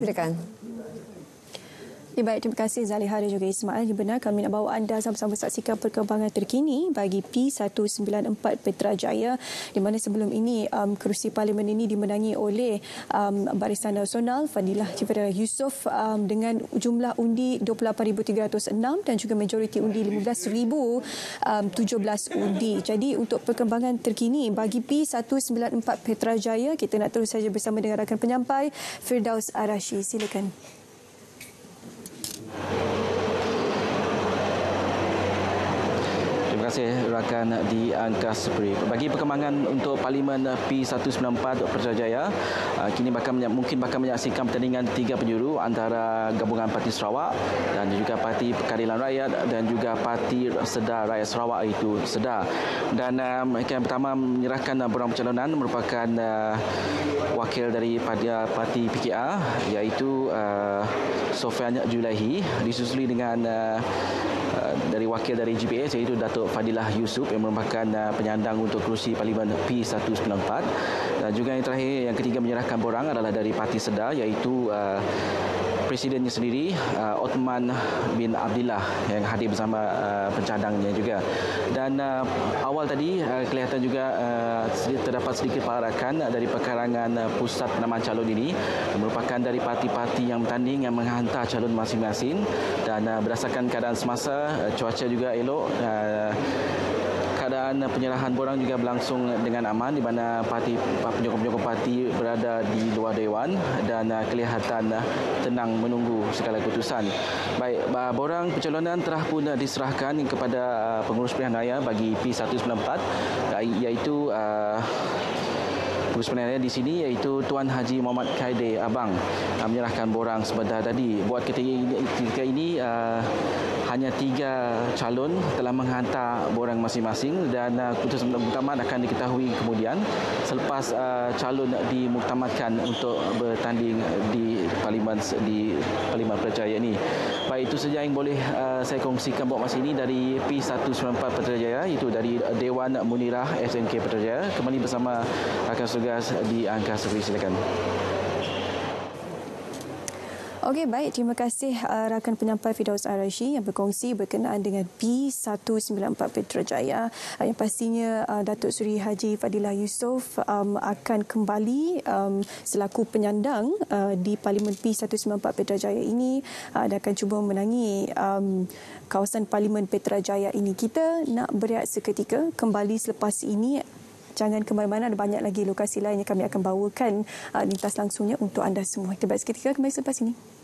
Silakan. Ya, baik, terima kasih Zaliha dan juga Ismail. Ya, benar kami nak bawa anda sama-sama saksikan perkembangan terkini bagi P194 Petra Jaya di mana sebelum ini um, kerusi parlimen ini dimenangi oleh um, Barisan Nasional Fadilah Cipta Yusof um, dengan jumlah undi 28,306 dan juga majoriti undi 15,017 undi. Jadi untuk perkembangan terkini bagi P194 Petra Jaya kita nak terus saja bersama dengan rakan penyampai Firdaus Arashi. Silakan. Kasih rakan di Angkas Peri. Bagi perkembangan untuk Parlimen P194 Perjaya, uh, kini bakal mungkin bakal menyaksikan pertandingan tiga penjuru antara gabungan Parti Sarawak dan juga Parti Keadilan Rakyat dan juga Parti Sedar Rakyat Sarawak itu Sedar. Dan um, yang pertama menyerahkan borang pencalonan merupakan wakil dari Parti PKR iaitu Sofian Julaihi disusuli dengan dari wakil dari GPS iaitu Datuk Fadilah Yusuf yang merupakan uh, penyandang untuk kerusi Parlimen P194 dan juga yang terakhir yang ketiga menyerahkan borang adalah dari Parti Sedar iaitu uh, presidennya sendiri uh, Otman bin Abdullah yang hadir bersama uh, pencadangnya juga. Dan uh, awal tadi uh, kelihatan juga uh, terdapat sedikit perarakan dari perkarangan uh, pusat penamaan calon ini. Merupakan dari parti-parti yang bertanding yang menghantar calon masing-masing. Dan uh, berdasarkan keadaan semasa uh, cuaca juga elok uh, keadaan penyerahan borang juga berlangsung dengan aman di mana parti penyokong-penyokong parti berada di luar dewan dan uh, kelihatan uh, tenang menunggu segala keputusan. Baik, borang pencalonan telah pun uh, diserahkan kepada pengurus pilihan raya bagi P194 iaitu Pengurus pilihan di sini iaitu Tuan Haji Muhammad Khaide Abang menyerahkan borang sebentar tadi. Buat ketika ini, uh, hanya tiga calon telah menghantar borang masing-masing dan uh, keputusan muktamad akan diketahui kemudian selepas uh, calon dimuktamadkan untuk bertanding di parlimen di parlimen Perjaya ini. Baik itu saja yang boleh uh, saya kongsikan buat masa ini dari P194 Perjaya itu dari Dewan Munirah SNK Perjaya kembali bersama rakan tugas di Angkasa Silakan. Okey, baik. Terima kasih uh, rakan penyampai Fidaus Arashi yang berkongsi berkenaan dengan P194 Petrajaya. Uh, yang pastinya uh, Datuk Seri Haji Fadilah Yusof um, akan kembali um, selaku penyandang uh, di Parlimen P194 Petrajaya ini uh, dan akan cuba menangi um, kawasan Parlimen Petrajaya ini. Kita nak berehat seketika kembali selepas ini jangan ke mana-mana ada banyak lagi lokasi lain yang kami akan bawakan uh, lintas langsungnya untuk anda semua. Kita berehat seketika kembali selepas ini.